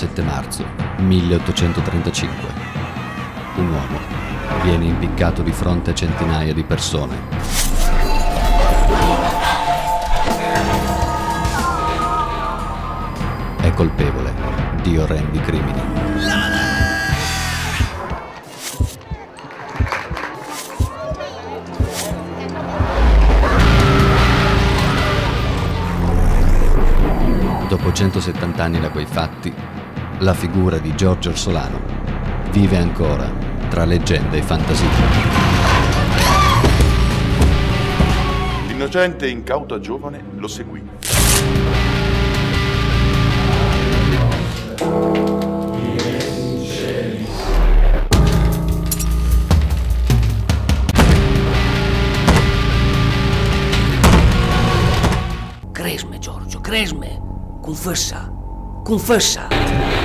17 marzo 1835. Un uomo viene impiccato di fronte a centinaia di persone. È colpevole di orrendi crimini. Dopo 170 anni da quei fatti, la figura di Giorgio Orsolano vive ancora tra leggenda e fantasia. L'innocente e incauta giovane lo seguì. Cresme, Giorgio, cresme. Confessa, confessa.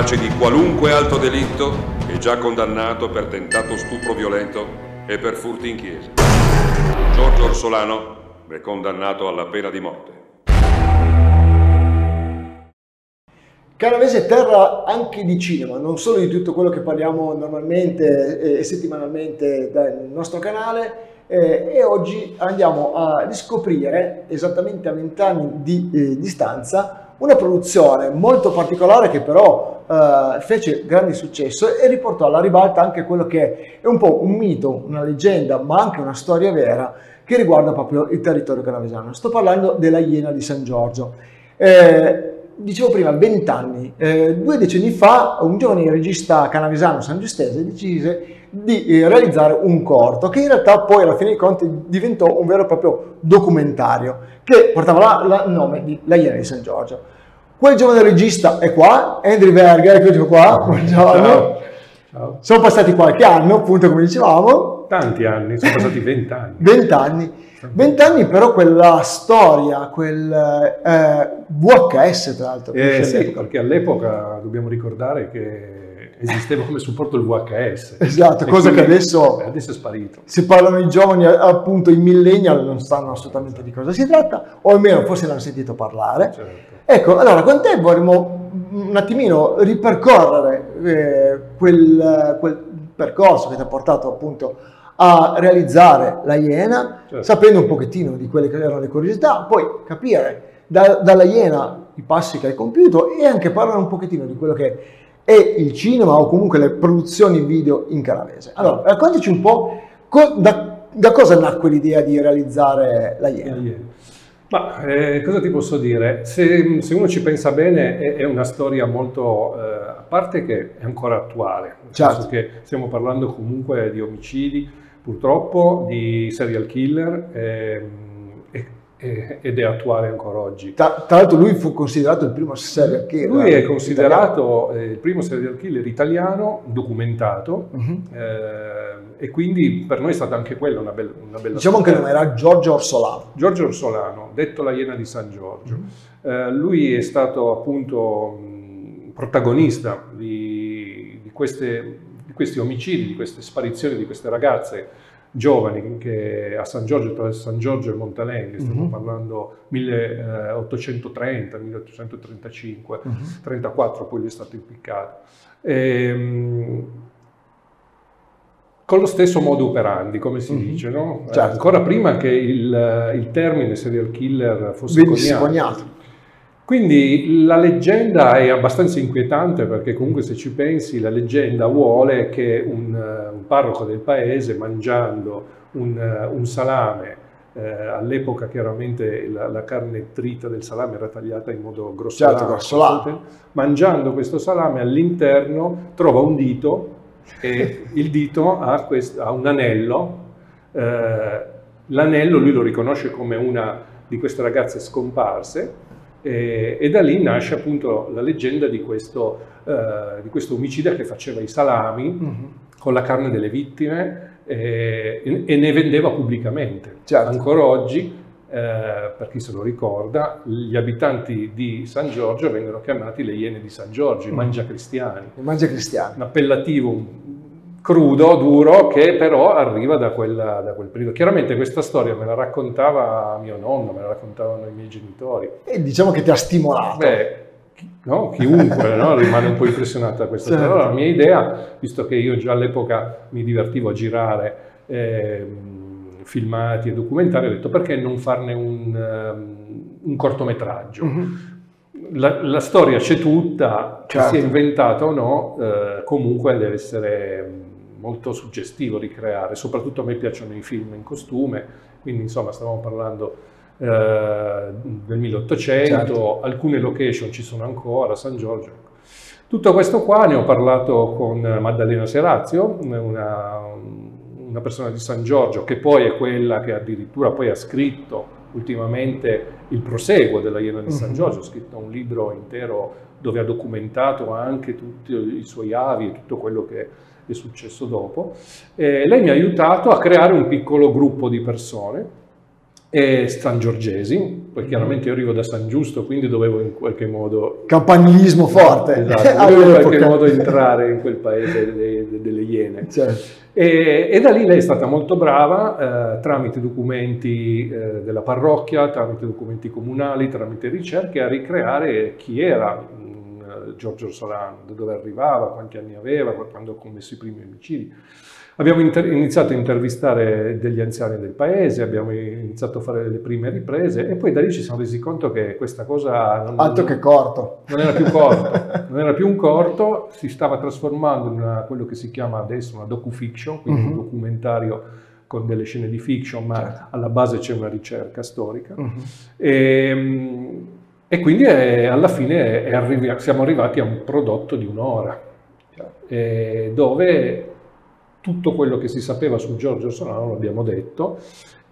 Capace di qualunque alto delitto e già condannato per tentato stupro violento e per furti in chiesa. Giorgio Orsolano è condannato alla pena di morte. Canavese terra anche di cinema, non solo di tutto quello che parliamo normalmente e settimanalmente dal nostro canale eh, e oggi andiamo a riscoprire esattamente a vent'anni di eh, distanza una produzione molto particolare che però eh, fece grande successo e riportò alla ribalta anche quello che è un po' un mito, una leggenda, ma anche una storia vera che riguarda proprio il territorio canavesano. Sto parlando della Iena di San Giorgio. Eh, dicevo prima, vent'anni, eh, due decenni fa un giovane regista canavesano sangiustese decise di eh, realizzare un corto che in realtà poi alla fine dei conti diventò un vero e proprio documentario che portava il nome di La Iena di San Giorgio. Quel giovane regista è qua, Andrew Verga, eccoci qua, buongiorno. Ciao. Ciao. Sono passati qualche anno, appunto come dicevamo. Tanti anni, sono passati vent'anni. Vent'anni. Vent'anni però quella storia, quel eh, VHS tra l'altro. Eh, sì, perché all'epoca dobbiamo ricordare che esisteva come supporto il VHS. Esatto, E cosa che adesso, adesso è sparito. se parlano i giovani, appunto i millennial, non sanno assolutamente di cosa si tratta, o almeno forse ne hanno sentito parlare. Certo. Ecco, allora con te vorremmo un attimino ripercorrere eh, quel, quel percorso che ti ha portato appunto a realizzare la Iena, Certo. sapendo un pochettino di quelle che erano le curiosità, poi capire da- dalla Iena i passi che hai compiuto e anche parlare un pochettino di quello che è il cinema o comunque le produzioni video in canavese. Allora, raccontaci un po' co- da, da cosa nacque l'idea di realizzare la Iena. Ma eh, cosa ti posso dire? Se, se uno ci pensa bene è, è una storia molto, eh, a parte che è ancora attuale, Certo. che stiamo parlando comunque di omicidi, purtroppo di serial killer ehm, e- e- ed è attuale ancora oggi. Tra, tra l'altro lui fu considerato il primo serial killer Lui è italiano. considerato eh, il primo serial killer italiano documentato Mhm. eh, e quindi per noi è stata anche quella una bella, una bella Diciamo che il scoperta. nome era Giorgio Orsolano. Giorgio Orsolano, detto la Iena di San Giorgio. Eh, lui è stato appunto mh, protagonista di, di queste- di questi omicidi, di queste sparizioni di queste ragazze giovani che a San Giorgio, tra San Giorgio e Montalenghi, stiamo Mhm. parlando 1830, 1835, 34 poi lui è stato impiccato. Ehm, con lo stesso modo operandi, come si Mhm. dice, no? Eh, Certo. ancora prima che il, il termine serial killer fosse Venisse coniato. coniato. Quindi la leggenda è abbastanza inquietante perché comunque se ci pensi la leggenda vuole che un, eh, un parroco del paese mangiando un, eh, un salame, eh, all'epoca chiaramente la, la carne trita del salame era tagliata in modo grossolano, Certo, grossolano. mangiando questo salame all'interno trova un dito e il dito ha, quest- ha un anello, eh, l'anello lui lo riconosce come una di queste ragazze scomparse e, e da lì nasce appunto la leggenda di questo, eh, di questo omicida che faceva i salami Mhm. con la carne delle vittime eh, e, ne vendeva pubblicamente. Certo. Ancora oggi, eh, per chi se lo ricorda, gli abitanti di San Giorgio vengono chiamati le Iene di San Giorgio, i Mm. mangiacristiani Il mangia cristiano. un appellativo crudo, duro, che però arriva da, quella, da, quel periodo. Chiaramente questa storia me la raccontava mio nonno, me la raccontavano i miei genitori. E diciamo che ti ha stimolato. Beh, no? chiunque no? rimane un po' impressionato da questa certo. storia. Allora, la mia idea, visto che io già all'epoca mi divertivo a girare eh, filmati e documentari, ho detto perché non farne un, um, un cortometraggio. Mm-hmm la, la, storia c'è tutta, certo. sia inventata o no, eh, comunque deve essere molto suggestivo ricreare, soprattutto a me piacciono i film in costume, quindi insomma stavamo parlando eh, del 1800, certo. alcune location ci sono ancora, San Giorgio. Tutto questo qua ne ho parlato con Maddalena Serazio, una, una persona di San Giorgio, che poi è quella che addirittura poi ha scritto ultimamente il proseguo della Iena di San mhm. Giorgio, ha scritto un libro intero dove ha documentato anche tutti i suoi avi e tutto quello che è successo dopo. E lei mi ha aiutato a creare un piccolo gruppo di persone e San Giorgesi, poi chiaramente io arrivo da San Giusto, quindi dovevo in qualche modo... Campanilismo forte! Esatto, dovevo in qualche modo entrare in quel paese delle, delle Iene. Certo. E, e, da lì lei è stata molto brava, eh, tramite documenti eh, della parrocchia, tramite documenti comunali, tramite ricerche, a ricreare chi era mm, Giorgio Solano, da dove arrivava, quanti anni aveva, quando ha commesso i primi omicidi. Abbiamo iniziato a intervistare degli anziani del paese, abbiamo iniziato a fare le prime riprese e poi da lì ci siamo resi conto che questa cosa... Non, Altro che corto. Non era più corto, non era più un corto, si stava trasformando in una, quello che si chiama adesso una docu-fiction, quindi uh-huh. un mhm. documentario con delle scene di fiction, ma certo. alla base c'è una ricerca storica. Uh-huh. E, e, quindi è, alla fine è arrivi, siamo arrivati a un prodotto di un'ora, dove tutto quello che si sapeva su Giorgio Solano l'abbiamo detto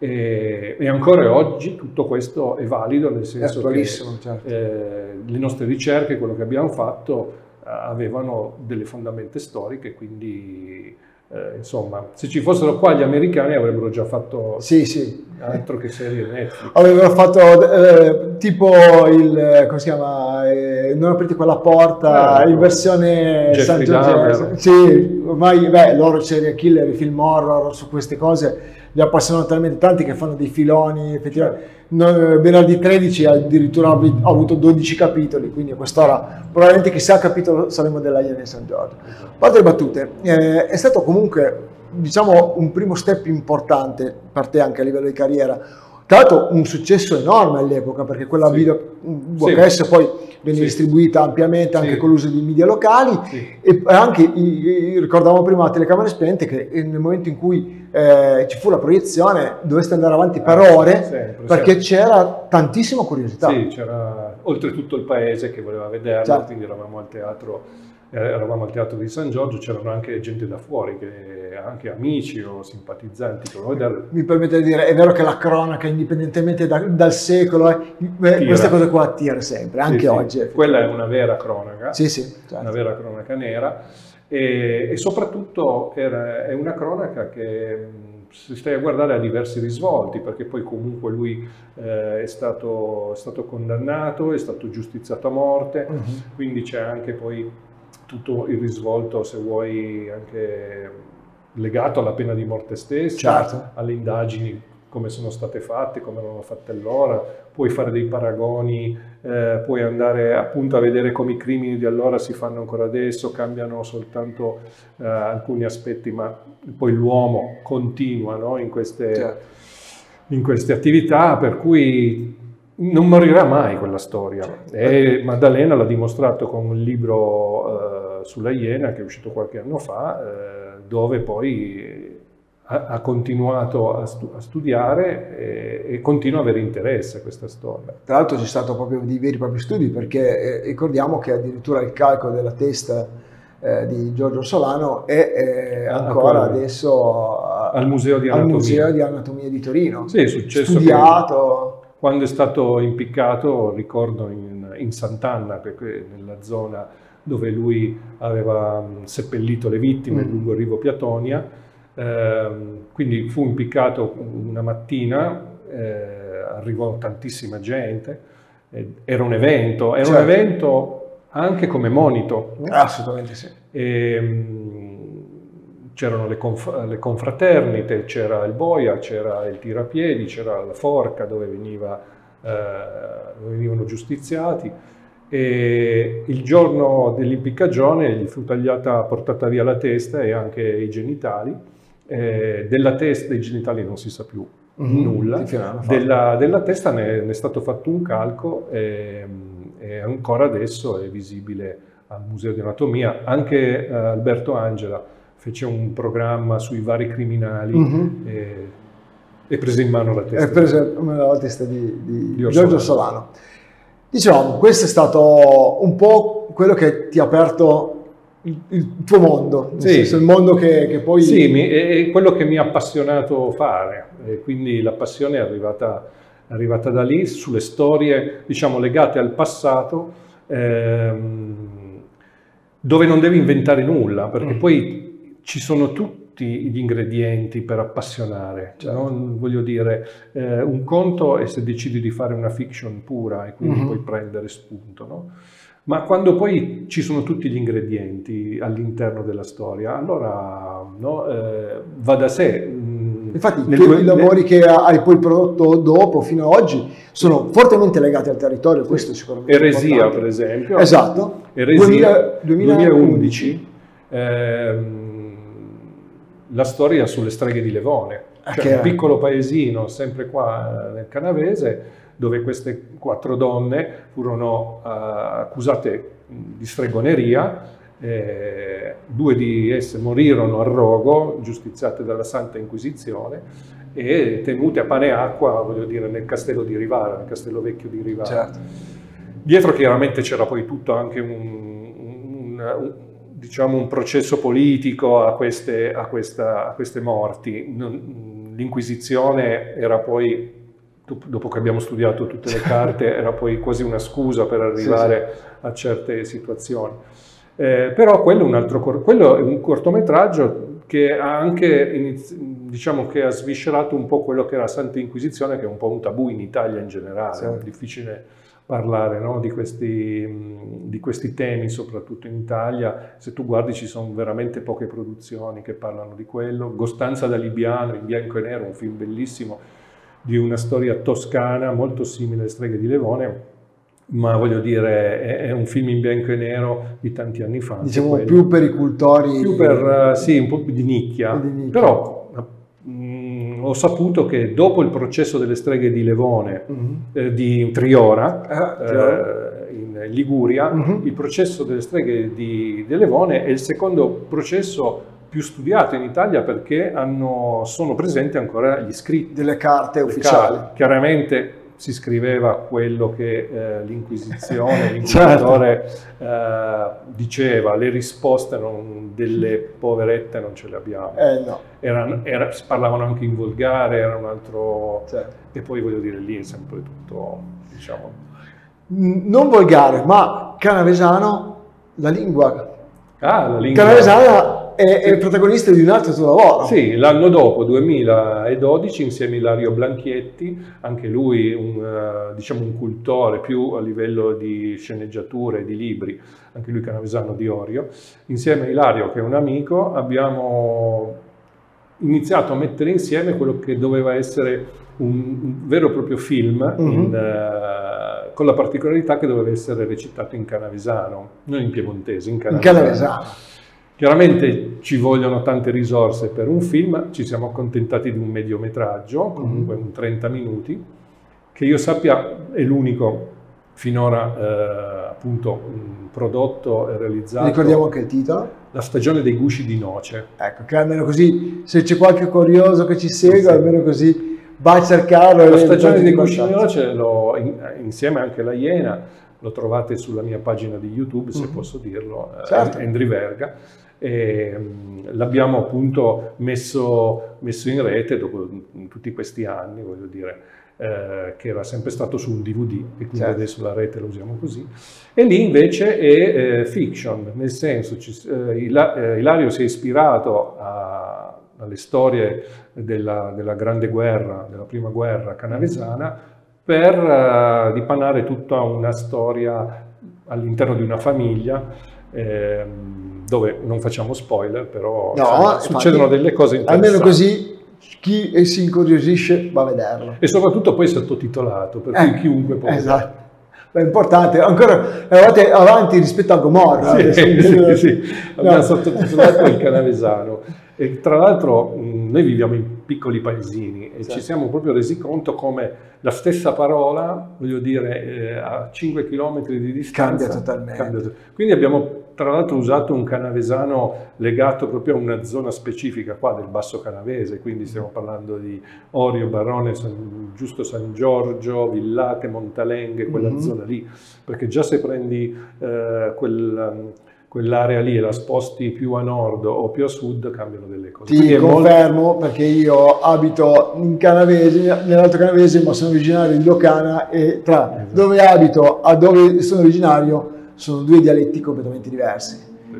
e, e, ancora oggi tutto questo è valido nel senso che certo. eh, le nostre ricerche, quello che abbiamo fatto, eh, avevano delle fondamenta storiche, quindi eh, insomma, se ci fossero qua gli americani avrebbero già fatto sì, sì. altro che serie Netflix. Avrebbero fatto eh, tipo il, come si chiama, eh, non aprite quella porta, eh, in versione San Giorgio. Sì, ormai, beh, loro serial killer, film horror su queste cose li appassionano talmente tanti che fanno dei filoni, effettivamente. No, venerdì 13 addirittura ha avuto 12 capitoli, quindi a quest'ora probabilmente chissà capitolo saremo della Iene San Giorgio. A parte le battute, eh, è stato comunque diciamo un primo step importante per te anche a livello di carriera. Tra l'altro un successo enorme all'epoca perché quella sì. video VHS sì. poi venne sì. distribuita ampiamente anche con l'uso di media locali e anche, ricordavamo prima la telecamera spente che nel momento in cui eh, ci fu la proiezione doveste andare avanti per ah, ore sempre, perché sempre. c'era tantissima curiosità. Sì, c'era oltre tutto il paese che voleva vederlo, certo. quindi eravamo al teatro eh, eravamo al teatro di San Giorgio, c'erano anche gente da fuori, che, anche amici o simpatizzanti. Mi permette di dire, è vero che la cronaca, indipendentemente da, dal secolo, eh, questa cosa qua attira sempre, anche sì, oggi. Sì. Quella è una vera cronaca, sì, sì, certo. una vera cronaca nera e, e soprattutto era, è una cronaca che si stai a guardare a diversi risvolti, perché poi comunque lui eh, è, stato, è, stato, condannato, è stato giustiziato a morte, uh-huh. quindi c'è anche poi tutto il risvolto, se vuoi, anche legato alla pena di morte stessa, certo. alle indagini come sono state fatte, come erano fatte allora, puoi fare dei paragoni, eh, puoi andare appunto a vedere come i crimini di allora si fanno ancora adesso, cambiano soltanto eh, alcuni aspetti, ma poi l'uomo continua no? in, queste, certo. in queste attività, per cui non morirà mai quella storia. E Maddalena l'ha dimostrato con un libro eh, sulla Iena che è uscito qualche anno fa, eh, dove poi ha, ha continuato a, stu- a studiare e, e, continua a avere interesse a questa storia. Tra l'altro c'è stato proprio dei veri e propri studi perché eh, ricordiamo che addirittura il calcolo della testa eh, di Giorgio Solano è ancora adesso al Museo di Anatomia, Museo di, Anatomia di Torino. Sì, è successo studiato. Che quando è stato impiccato, ricordo in, in Sant'Anna, nella zona dove lui aveva seppellito le vittime mm. lungo il rivo Piatonia, eh, quindi fu impiccato una mattina, eh, arrivò tantissima gente, eh, era un evento, era certo. un evento anche come monito. Assolutamente sì. E, ehm, c'erano le, conf- le, confraternite, c'era il boia, c'era il tirapiedi, c'era la forca dove, veniva, eh, dove venivano giustiziati e il giorno dell'impiccagione gli fu tagliata, portata via la testa e anche i genitali. Eh, della testa, dei genitali non si sa più mm-hmm. nulla, della, della, testa ne, ne, è stato fatto un calco e, e, ancora adesso è visibile al Museo di Anatomia. Anche eh, Alberto Angela fece un programma sui vari criminali mm-hmm. e, e, prese in mano la testa. E prese la testa di, di, di Giorgio Solano. Diciamo, questo è stato un po' quello che ti ha aperto il, il tuo mondo, sì. senso il mondo che, che poi... Sì, mi, è quello che mi ha appassionato fare, e quindi la passione è arrivata, è arrivata da lì, sulle storie, diciamo, legate al passato, ehm, dove non devi inventare nulla, perché mm. poi ci sono tutti gli ingredienti per appassionare. Certo. No? Voglio dire, eh, un conto è se decidi di fare una fiction pura e quindi mm-hmm. puoi prendere spunto, no? Ma quando poi ci sono tutti gli ingredienti all'interno della storia, allora no, eh, va da sé. Mm, Infatti i lavori che hai poi prodotto dopo, fino ad oggi, sono fortemente legati al territorio, questo sicuramente Eresia, importante. per esempio. Esatto. Eresia, 2000, 2011. 2011 ehm, la storia sulle streghe di Levone, ah, cioè un piccolo paesino sempre qua eh, nel Canavese dove queste quattro donne furono uh, accusate di stregoneria, eh, due di esse morirono a rogo, giustiziate dalla Santa Inquisizione e tenute a pane e acqua, voglio dire, nel castello di Rivara, nel castello vecchio di Rivara. Certo. Dietro chiaramente c'era poi tutto anche un, un, un diciamo, un processo politico a queste, a questa, a queste morti. L'Inquisizione era poi, dopo che abbiamo studiato tutte le carte, era poi quasi una scusa per arrivare sì, sì. a certe situazioni. Eh, però quello è, un altro, quello è un cortometraggio che ha anche, diciamo che ha sviscerato un po' quello che era la Santa Inquisizione, che è un po' un tabù in Italia in generale, sì. è difficile parlare no? di, questi, di, questi, temi, soprattutto in Italia. Se tu guardi ci sono veramente poche produzioni che parlano di quello. Gostanza da Libiano, in bianco e nero, un film bellissimo di una storia toscana molto simile alle streghe di Levone, ma voglio dire è, un film in bianco e nero di tanti anni fa. Diciamo più per i cultori. Più per, uh, sì, un po' di nicchia, di nicchia. però ho saputo che dopo il processo delle streghe di Levone, mm-hmm. eh, di Triora, ah, eh, in Liguria, mm-hmm. il processo delle streghe di, di, Levone è il secondo processo più studiato in Italia perché hanno, sono presenti ancora gli scritti. Delle carte ufficiali. Carte. Chiaramente si scriveva quello che eh, l'Inquisizione, l'inquisitore certo. eh, diceva, le risposte non, delle poverette non ce le abbiamo. Eh, no. Erano, era, parlavano anche in volgare, era un altro... Certo. E poi voglio dire, lì è sempre tutto, diciamo... Non volgare, ma canavesano, la lingua. Ah, la lingua. Canavesana è, è, protagonista di un altro tuo lavoro. Sì, l'anno dopo, 2012, insieme a Ilario Blanchietti, anche lui un, uh, diciamo un cultore più a livello di sceneggiature, di libri, anche lui canavesano di Orio, insieme a Ilario che è un amico abbiamo iniziato a mettere insieme quello che doveva essere un, vero e proprio film mm-hmm. in, uh, con la particolarità che doveva essere recitato in canavesano, non in piemontese, in canavesano. In canavesano. Chiaramente ci vogliono tante risorse per un film, ci siamo accontentati di un mediometraggio, comunque un 30 minuti, che io sappia è l'unico finora eh, appunto prodotto e realizzato. Ricordiamo anche il titolo? La stagione dei gusci di noce. Ecco, che almeno così, se c'è qualche curioso che ci segue, sì. almeno così va a cercarlo. La stagione dei gusci di noce, lo, in, insieme anche la Iena, lo trovate sulla mia pagina di YouTube, se mm-hmm. posso dirlo, certo. Endri Verga mm, l'abbiamo appunto messo, messo, in rete dopo tutti questi anni, voglio dire, eh, che era sempre stato su un DVD e quindi certo. adesso la rete la usiamo così. E lì invece è eh, fiction, nel senso ci, eh, Ilario si è ispirato a, alle storie della, della, grande guerra, della prima guerra canavesana, per uh, dipanare tutta una storia all'interno di una famiglia. Ehm, dove non facciamo spoiler, però No, infatti, succedono delle cose interessanti. Almeno così chi si incuriosisce va a vederlo. E soprattutto poi sottotitolato, per cui Eh, chiunque può Esatto. È importante, ancora volte avanti rispetto a Gomorra. Sì, adesso- sì, sì. No. abbiamo sottotitolato il canavesano. E tra l'altro mh, noi viviamo in piccoli paesini e Sì. ci siamo proprio resi conto come la stessa parola, voglio dire, eh, a 5 km di distanza Cambia totalmente. cambia. Quindi abbiamo tra l'altro usato un canavesano legato proprio a una zona specifica qua del Basso Canavese, quindi stiamo parlando di Orio, Barone, San- Giusto San Giorgio, Villate, Montalenghe, quella Mhm. zona lì, perché già se prendi eh, quel, um, quell'area lì e la sposti più a nord o più a sud cambiano delle cose. Ti è molto- confermo perché io abito in Canavese, nell'Alto Canavese, ma sono originario di Locana e tra Esatto. dove abito a dove sono originario sono due dialetti completamente diversi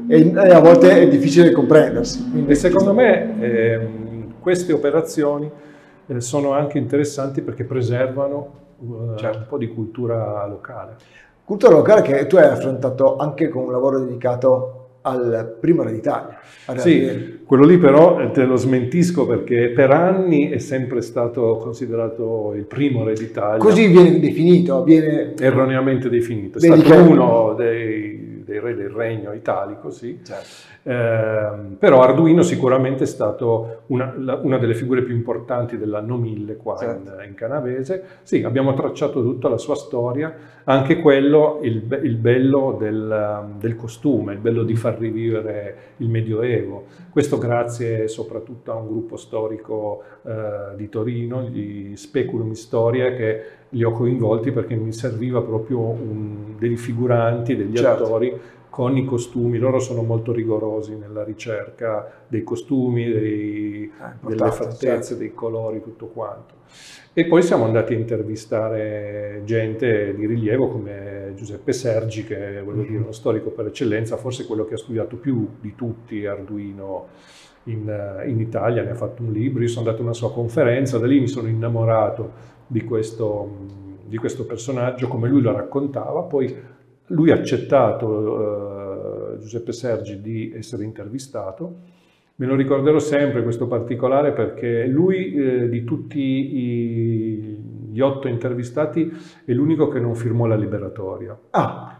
e, e a volte è difficile comprendersi. Quindi- E secondo me ehm, queste operazioni eh, sono anche interessanti perché preservano eh, Certo. un po' di cultura locale. Cultura locale che tu hai affrontato anche con un lavoro dedicato al primo Re d'Italia. Sì, quello lì però eh, te lo smentisco perché per anni è sempre stato considerato il primo re d'Italia. Così viene definito, viene... erroneamente definito. È stato uno dei, dei re del regno italico, sì. Certo. Ehm, però Arduino sicuramente è stato una, la- una delle figure più importanti dell'anno 1000 qua Certo. in, in canavese. Sì, abbiamo tracciato tutta la sua storia, anche quello, il, il bello del, del costume, il bello di far rivivere il Medioevo. Questo grazie soprattutto a un gruppo storico eh, di Torino, gli Speculum Storia, che li ho coinvolti perché mi serviva proprio un- dei figuranti, degli Certo. attori con i costumi, loro sono molto rigorosi nella ricerca dei costumi, dei- Ah, delle importante, fattezze, certo. dei colori, tutto quanto. E poi siamo andati a intervistare gente di rilievo come Giuseppe Sergi, che è voglio dire, uno storico per eccellenza, forse quello che ha studiato più di tutti Arduino in, eh, in Italia, ne ha fatto un libro, io sono andato a una sua conferenza, da lì mi sono innamorato di questo, di questo personaggio, come lui lo raccontava, poi lui ha accettato, eh, Giuseppe Sergi, di essere intervistato. Me lo ricorderò sempre questo particolare perché lui eh, di tutti i- gli otto intervistati è l'unico che non firmò la liberatoria. Ah,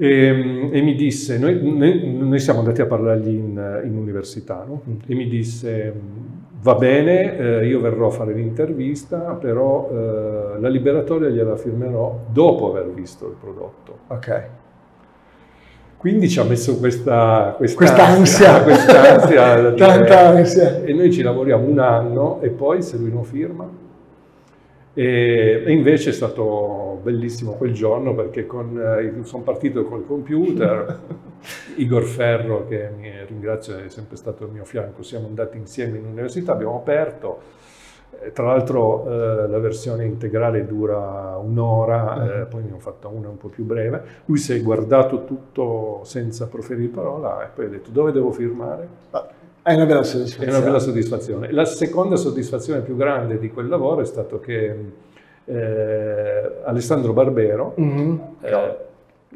E, e mi disse, noi, noi- siamo andati a parlargli in, in università, no? e mi disse, va bene, eh, io verrò a fare l'intervista, però eh, la liberatoria gliela firmerò dopo aver visto il prodotto. ok. Quindi ci ha messo questa Quest'ansia. quest'ansia Tanta ansia. E noi ci lavoriamo un anno e poi se lui non firma. E, e invece è stato bellissimo quel giorno perché con, eh, sono partito col computer, Igor Ferro che mi ringrazio è sempre stato al mio fianco, siamo andati insieme in università, abbiamo aperto, Eh, tra l'altro eh, la versione integrale dura un'ora, eh, poi ne ho fatta una un po' più breve, lui si è guardato tutto senza proferire parola e poi ha detto dove devo firmare? È una bella È soddisfazione. una bella soddisfazione. La seconda soddisfazione più grande di quel lavoro è stato che eh, Alessandro Barbero, Mhm. eh,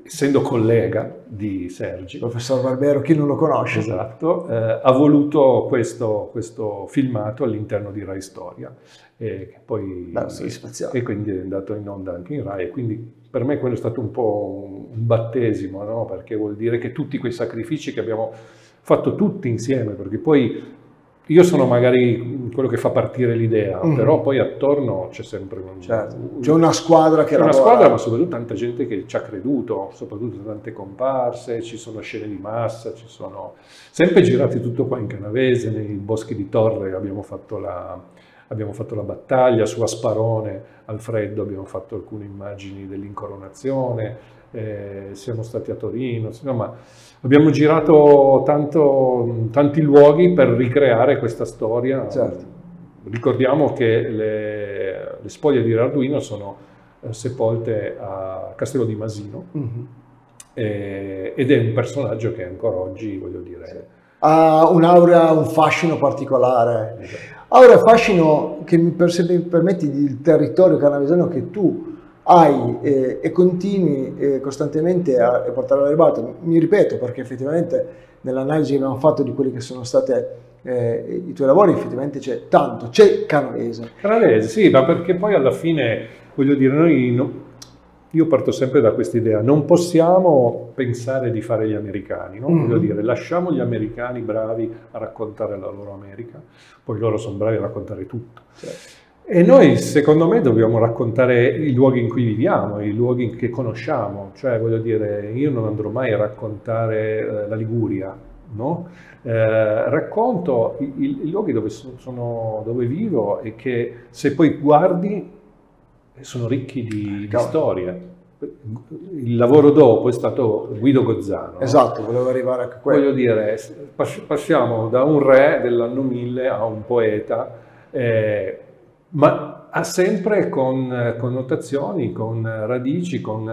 essendo collega di Sergi, Professor Barbero, chi non lo conosce? esatto, eh, ha voluto questo, questo filmato all'interno di Rai Storia. E che poi, e quindi è andato in onda anche in Rai. E quindi per me quello è stato un po' un un battesimo, no? perché vuol dire che tutti quei sacrifici che abbiamo fatto tutti insieme, perché poi io sono magari quello che fa partire l'idea, Mhm. però poi attorno c'è sempre un, Certo. C'è una squadra che c'è una lavora. squadra, ma soprattutto tanta gente che ci ha creduto, soprattutto tante comparse, ci sono scene di massa, ci sono sempre girati tutto qua in Canavese, nei boschi di Torre abbiamo fatto la, abbiamo fatto la battaglia, su Asparone al freddo abbiamo fatto alcune immagini dell'incoronazione, eh, siamo stati a Torino, insomma abbiamo girato tanto- tanti luoghi per ricreare questa storia. Certo. Ricordiamo che le, le spoglie di Arduino sono eh, sepolte a Castello di Masino Mhm. eh, ed è un personaggio che ancora oggi, voglio dire, Ha un'aura, un fascino particolare. esatto. Aura e fascino che mi, per- se mi permetti il territorio canavesano che tu hai eh, e continui eh, costantemente a, a portare alla ribalta. Mi ripeto perché effettivamente nell'analisi che abbiamo fatto di quelli che sono stati eh, i tuoi lavori effettivamente c'è tanto, c'è Canavese. Canavese, sì, ma perché poi alla fine, voglio dire, noi no, io parto sempre da questa idea, non possiamo pensare di fare gli americani, no? mm-hmm. voglio dire, lasciamo gli americani bravi a raccontare la loro America, poi loro sono bravi a raccontare tutto. Certo. E noi, secondo me, dobbiamo raccontare i luoghi in cui viviamo, i luoghi che conosciamo. Cioè, voglio dire, io non andrò mai a raccontare eh, la Liguria, no? Eh, racconto i, i, i, luoghi dove, sono, dove vivo e che se poi guardi sono ricchi di, di storie. Il lavoro dopo è stato Guido Gozzano. Esatto, volevo arrivare a quello. Voglio dire, passiamo da un re dell'anno 1000 a un poeta. Eh, ma ha sempre con connotazioni, con radici, con,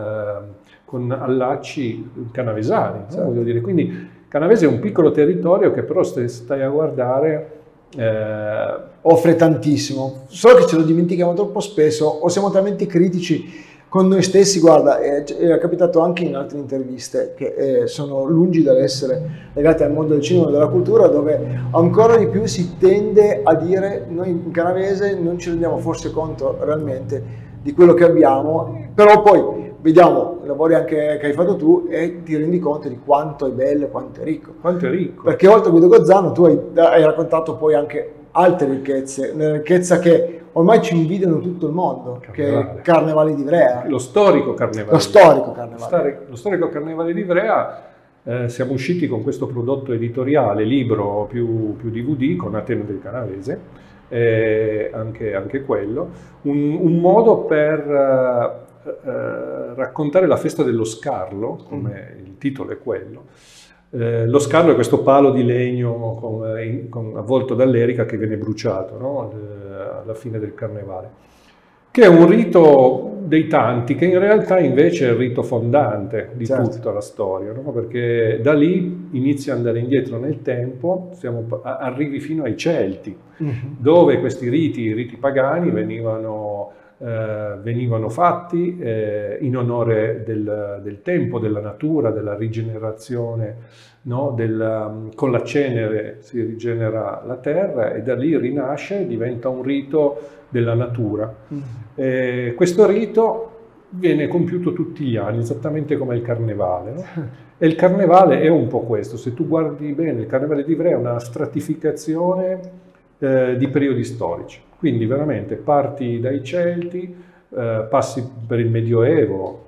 con allacci canavesari. Certo. No? Quindi Canavese è un piccolo territorio che però se stai a guardare... Eh... Offre tantissimo, solo che ce lo dimentichiamo troppo spesso o siamo talmente critici con noi stessi, guarda, è, è capitato anche in altre interviste che eh, sono lungi dall'essere legate al mondo del cinema e della cultura, dove ancora di più si tende a dire noi in canavese non ci rendiamo forse conto realmente di quello che abbiamo, però poi vediamo i lavori anche che hai fatto tu e ti rendi conto di quanto è bello quanto è ricco. Quanto è ricco. Perché oltre a Guido Gozzano tu hai, hai raccontato poi anche altre ricchezze, una ricchezza che ormai ci invidiano tutto il mondo, Carnevale. che è Carnevale di Ivrea. Lo storico Carnevale. Lo storico Carnevale. Lo storico Carnevale di Ivrea, eh, siamo usciti con questo prodotto editoriale, libro più, più DVD, con Atene del Canavese, eh, anche, anche, quello, un, un modo per eh, eh raccontare la festa dello Scarlo, come mm. il titolo è quello, eh, lo scarlo è questo palo di legno con, in, con, avvolto dall'erica che viene bruciato no? alla fine del carnevale, che è un rito dei tanti, che in realtà invece è il rito fondante di certo. tutta la storia, no? perché da lì inizia ad andare indietro nel tempo, siamo, arrivi fino ai Celti, mm-hmm. dove questi riti, i riti pagani, venivano eh, venivano fatti eh, in onore del, del, tempo, della natura, della rigenerazione, no? del, con la cenere si rigenera la terra e da lì rinasce, diventa un rito della natura. Mm. Eh, questo rito viene compiuto tutti gli anni, esattamente come il carnevale. No? E il carnevale è un po' questo, se tu guardi bene, il carnevale di Ivrea è una stratificazione eh, di periodi storici. Quindi veramente parti dai Celti, eh, passi per il Medioevo,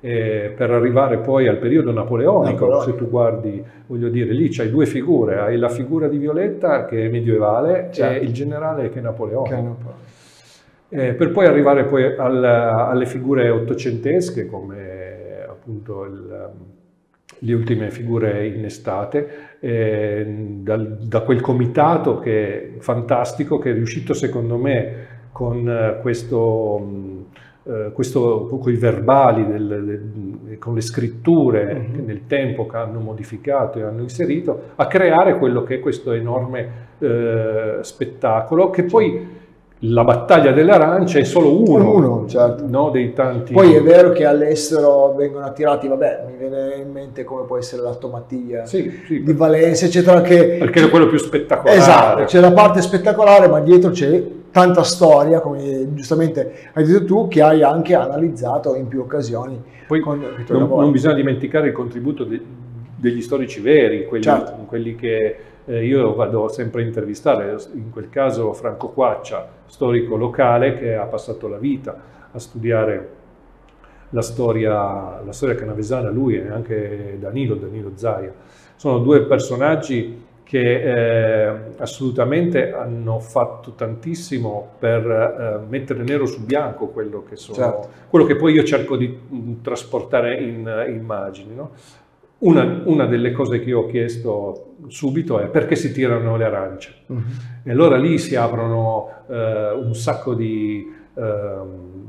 eh, per arrivare poi al periodo napoleonico, Napoleonico. se tu guardi, voglio dire, lì c'hai due figure, hai la figura di Violetta che è medievale certo. e il generale che è napoleonico. Eh, per poi arrivare poi al, alle figure ottocentesche come appunto il, le ultime figure innestate, eh, dal, da quel comitato che è fantastico, che è riuscito secondo me con eh, questo, eh, questo con i verbali, del, del, con le scritture mm-hmm. che nel tempo che hanno modificato e hanno inserito, a creare quello che è questo enorme eh, spettacolo che poi la battaglia delle arance è solo uno, uno certo. no, dei tanti. Poi è vero che all'estero vengono attirati, vabbè, mi viene in mente come può essere l'automatia sì, sì, di Valencia, eccetera. Che... Perché è quello più spettacolare. Esatto, c'è la parte spettacolare, ma dietro c'è tanta storia, come giustamente hai detto tu, che hai anche analizzato in più occasioni. Poi non, non, bisogna dimenticare il contributo de, degli storici veri, quelli, certo. quelli che eh, io vado sempre a intervistare, in quel caso Franco Quaccia, storico locale che ha passato la vita a studiare la storia, la storia canavesana, lui e anche Danilo, Danilo Zaia. Sono due personaggi che eh, assolutamente hanno fatto tantissimo per eh, mettere nero su bianco quello che, sono, certo. quello che poi io cerco di mh, mm, trasportare in uh, immagini. No? Una, una, delle cose che io ho chiesto subito è perché si tirano le arance. Uh-huh. E allora lì si aprono eh, un sacco di, eh,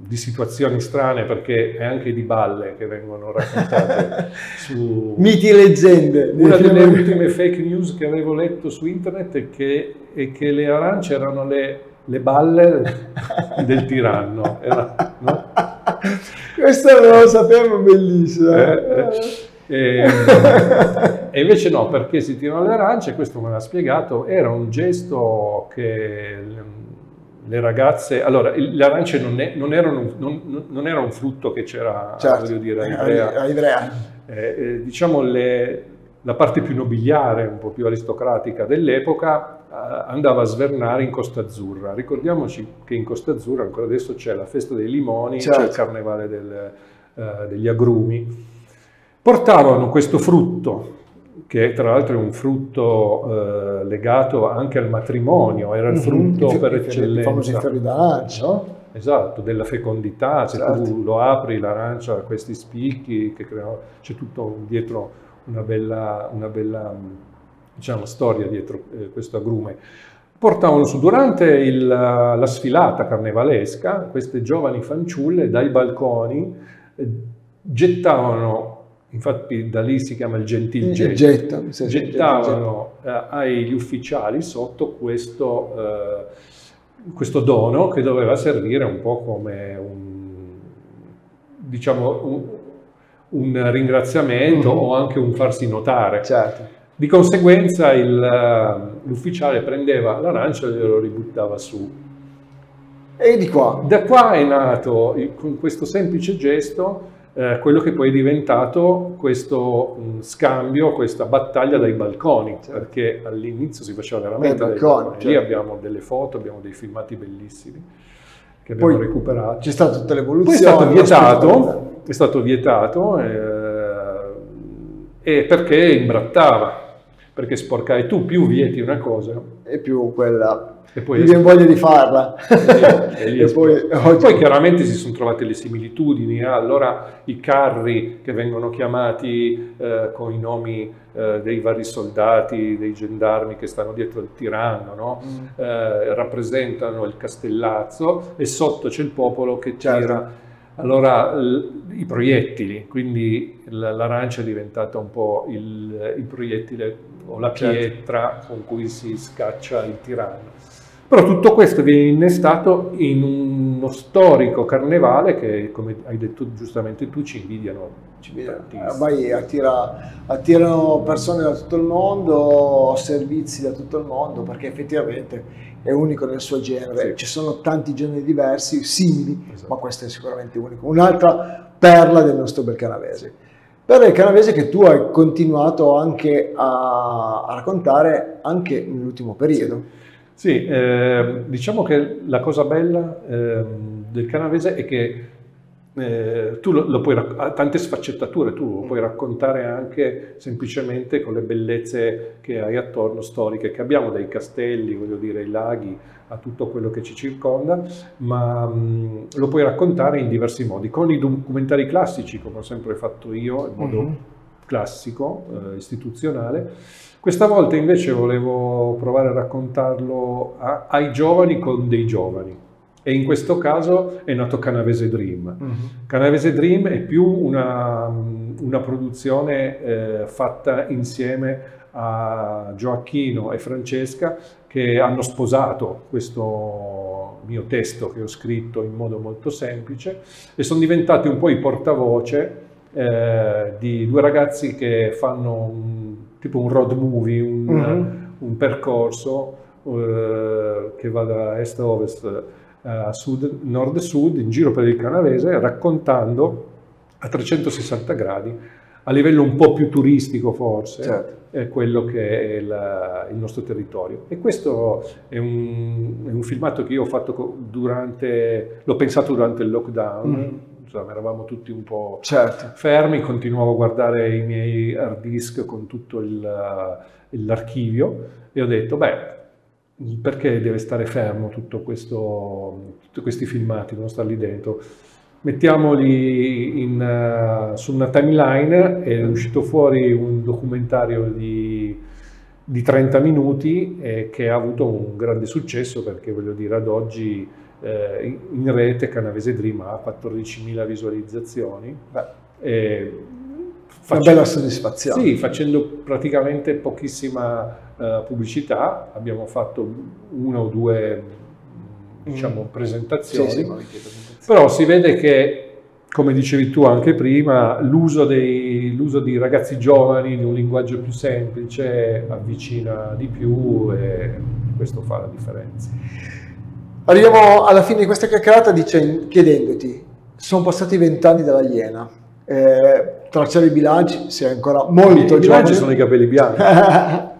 di, situazioni strane perché è anche di balle che vengono raccontate su... Miti e leggende. Una delle ultime fake news che avevo letto su internet è che, è che le arance erano le, le balle del tiranno. Era, no? Questo non lo sapevo, bellissimo. Eh, eh, e, e invece no, perché si tirano le arance, questo me l'ha spiegato, era un gesto che le ragazze, allora le arance non, è, non, erano, non, non era un frutto che c'era, Certo. voglio dire, a Eh, Ivrea. a Ivrea. Eh, eh, diciamo le- la parte più nobiliare, un po' più aristocratica dell'epoca, eh, andava a svernare in Costa Azzurra. Ricordiamoci che in Costa Azzurra ancora adesso c'è la festa dei limoni, c'è Certo. il carnevale del, eh, degli agrumi. Portavano questo frutto, che tra l'altro è un frutto eh, legato anche al matrimonio, era il Mhm, frutto fi- per i fiori- I famosi eccellenza. fiori d'arancia. No? Esatto, della fecondità, se Certo. tu lo apri l'arancia ha questi spicchi, che creano, c'è tutto dietro una bella, una bella diciamo, storia dietro eh, questo agrume. Portavano su durante il- la sfilata carnevalesca queste giovani fanciulle dai balconi eh, gettavano, infatti da lì si chiama il gentil Il getto, getto, sì, gettavano eh, agli ufficiali sotto questo, eh, questo dono che doveva servire un po' come un, diciamo, un, un ringraziamento Mhm. o anche un farsi notare. Certo. Di conseguenza il, eh, l'ufficiale prendeva l'arancia e glielo ributtava su. E di qua. Da qua è nato, con questo semplice gesto, eh, quello che poi è diventato questo mh, scambio, questa battaglia dai balconi, perché all'inizio si faceva veramente Dai balconi, balconi. Lì certo. abbiamo delle foto, abbiamo dei filmati bellissimi che abbiamo Poi recuperato. C'è stata tutta Poi è l'evoluzione. stato vietato, è stato vietato eh, e perché imbrattava, perché sporcai tu più vieti una cosa E più quella. e poi viene voglia di farla. e lì e poi, esplode. Poi chiaramente si sono trovate le similitudini, eh. allora i carri che vengono chiamati eh, con i nomi eh, dei vari soldati, dei gendarmi che stanno dietro il tiranno, no? Mm. Eh, rappresentano il castellazzo e sotto c'è il popolo che Certo. tira allora i proiettili, quindi l'arancia è diventata un po' il, il proiettile o la Certo. pietra con cui si scaccia il tiranno. Però tutto questo viene innestato in uno storico carnevale che, come hai detto giustamente tu, ci invidiano tantissimo. Ormai attira, attirano persone da tutto il mondo, servizi da tutto il mondo, perché effettivamente è unico nel suo genere. Sì. Ci sono tanti generi diversi, simili, Esatto. ma questo è sicuramente unico. Un'altra perla del nostro bel canavese. Perla del canavese che tu hai continuato anche a, a raccontare anche nell'ultimo periodo. Sì, eh, diciamo che la cosa bella ehm, del canavese è che eh, tu lo, lo puoi ha tante sfaccettature, tu lo puoi raccontare anche semplicemente con le bellezze che hai attorno, storiche, che abbiamo dai castelli, voglio dire, i laghi, a tutto quello che ci circonda, ma mh, lo puoi raccontare in diversi modi, con i documentari classici, come ho sempre fatto io, in modo Mhm. classico, eh, istituzionale. Questa volta invece volevo provare a raccontarlo a- ai giovani con dei giovani e in questo caso è nato Canavese Dream. Canavese Dream è più una, una produzione eh, fatta insieme a Gioacchino e Francesca che hanno sposato questo mio testo che ho scritto in modo molto semplice e sono diventati un po' i portavoce eh, di due ragazzi che fanno un, tipo un road movie, un, Mhm. un percorso eh, che va da est a ovest eh, sud, nord e sud, in giro per il canavese, raccontando a 360 gradi, a livello un po' più turistico forse, Certo. eh, quello che è la- il nostro territorio. E questo è un, è un filmato che io ho fatto durante, l'ho pensato durante il lockdown, Mhm. insomma eravamo tutti un po' Certo. fermi, continuavo a guardare i miei hard disk con tutto il- l'archivio e ho detto, beh, perché deve stare fermo tutto questo, tutti questi filmati, non starli dentro? Mettiamoli in, eh, su una timeline, è uscito fuori un documentario di, di 30 minuti eh, che ha avuto un grande successo perché voglio dire ad oggi eh, in- in rete Canavese Dream ha 14.000 visualizzazioni. Beh, E una facendo- bella soddisfazione. Sì, facendo praticamente pochissima eh, pubblicità, abbiamo fatto una o due diciamo, Mm. presentazioni, Sì, sì, però si vede che come dicevi tu anche prima, l'uso, dei, l'uso di ragazzi giovani, di un linguaggio più semplice, avvicina di più e questo fa la differenza. Arriviamo alla fine di questa chiacchierata dicendo, chiedendoti, sono passati vent'anni dalla Iena, eh, tracciare i bilanci, sei ancora molto I giovane. bilanci sono i capelli bianchi.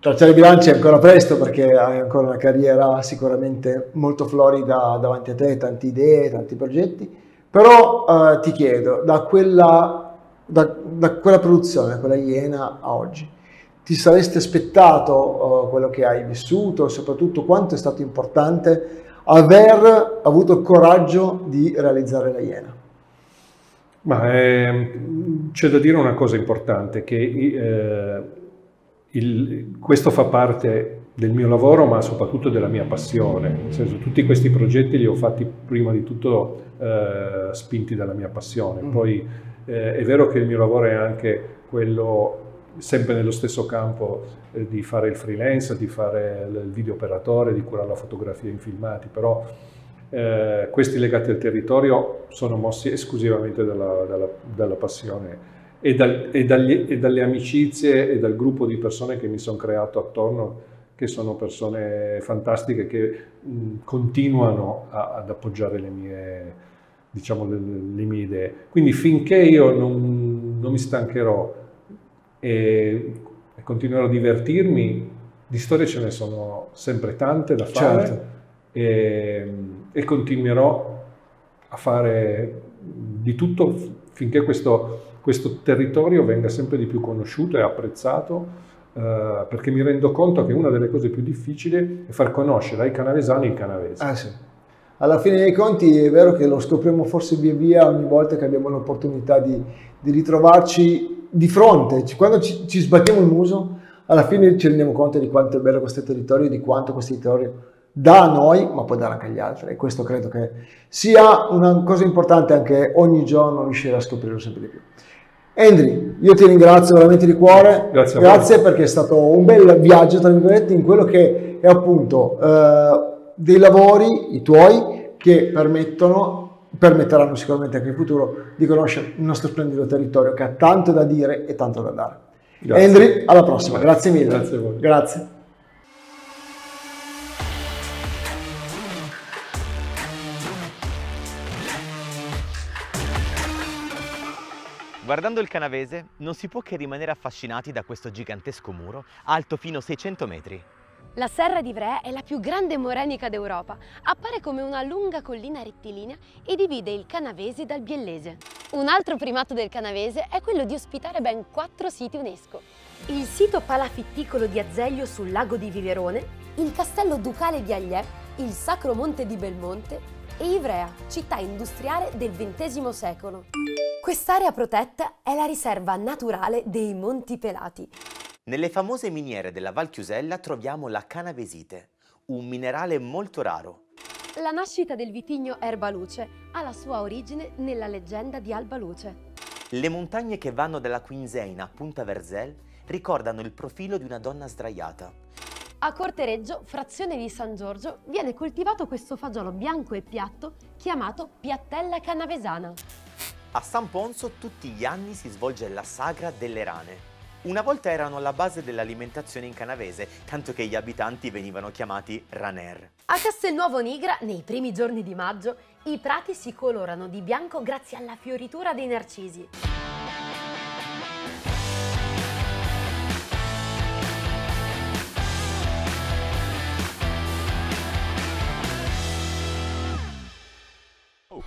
tracciare i bilanci è ancora presto perché hai ancora una carriera sicuramente molto florida davanti a te, tante idee, tanti progetti, però eh, ti chiedo, da quella, da, da quella produzione, da quella Iena a oggi, ti saresti aspettato uh, quello che hai vissuto e soprattutto quanto è stato importante aver avuto il coraggio di realizzare la Iena? Ma eh, c'è da dire una cosa importante, che eh, il, questo fa parte del mio lavoro, ma soprattutto della mia passione. Nel senso, tutti questi progetti li ho fatti prima di tutto eh, spinti dalla mia passione. Mm. Poi eh, è vero che il mio lavoro è anche quello sempre nello stesso campo eh, di fare il freelance, di fare il video operatore, di curare la fotografia in filmati, però eh, questi legati al territorio sono mossi esclusivamente dalla, dalla, dalla passione e, dal, e, dagli, e, dalle amicizie e dal gruppo di persone che mi sono creato attorno, che sono persone fantastiche che mh, continuano a, ad appoggiare le mie, diciamo, le, le, mie idee. Quindi finché io non, non mi stancherò e, e continuerò a divertirmi, di storie ce ne sono sempre tante da fare Certo. e, e continuerò a fare di tutto finché questo, questo territorio venga sempre di più conosciuto e apprezzato eh, perché mi rendo conto che una delle cose più difficili è far conoscere ai canavesani il canavese. Ah, sì. Alla fine dei conti è vero che lo scopriamo forse via via ogni volta che abbiamo l'opportunità di, di ritrovarci di fronte, quando ci, ci sbattiamo il muso, alla fine ci rendiamo conto di quanto è bello questo territorio e di quanto questo territorio dà a noi, ma può dare anche agli altri. E questo credo che sia una cosa importante anche ogni giorno riuscire a scoprirlo sempre di più. Andri, io ti ringrazio veramente di cuore, Grazie voi. perché è stato un bel viaggio, tra virgolette, in quello che è appunto eh, dei lavori, i tuoi, che permettono, permetteranno sicuramente anche in futuro di conoscere il nostro splendido territorio che ha tanto da dire e tanto da dare. Grazie. Andri, alla prossima, grazie mille. Grazie a voi. Grazie. Guardando il canavese non si può che rimanere affascinati da questo gigantesco muro alto fino 600 metri. La Serra di Vrea è la più grande morenica d'Europa. Appare come una lunga collina rettilinea e divide il Canavese dal Biellese. Un altro primato del Canavese è quello di ospitare ben quattro siti UNESCO. Il sito palafitticolo di Azeglio sul lago di Viverone, il castello ducale di Agliè, il Sacro Monte di Belmonte e Ivrea, città industriale del XX secolo. Quest'area protetta è la riserva naturale dei Monti Pelati. Nelle famose miniere della Val Chiusella troviamo la canavesite, un minerale molto raro. La nascita del vitigno Erbaluce ha la sua origine nella leggenda di Albaluce. Le montagne che vanno dalla Quinzaina a Punta Verzel ricordano il profilo di una donna sdraiata. A Cortereggio, frazione di San Giorgio, viene coltivato questo fagiolo bianco e piatto chiamato piattella canavesana. A San Ponzo tutti gli anni si svolge la sagra delle rane. Una volta erano la base dell'alimentazione in canavese, tanto che gli abitanti venivano chiamati raner. A Castelnuovo Nigra, nei primi giorni di maggio, i prati si colorano di bianco grazie alla fioritura dei narcisi.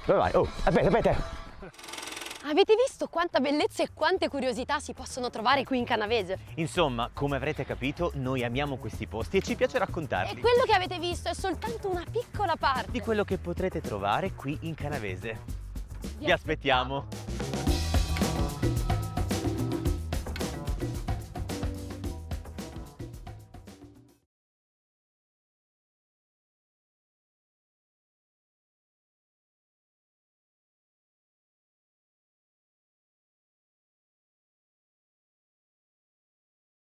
Dove vai? Oh, aspetta, aspetta! Avete visto quanta bellezza e quante curiosità si possono trovare qui in Canavese? Insomma, come avrete capito, noi amiamo questi posti e ci piace E raccontarli. quello che avete visto è soltanto una piccola parte. Di quello che potrete trovare qui in canavese. Vi aspettiamo.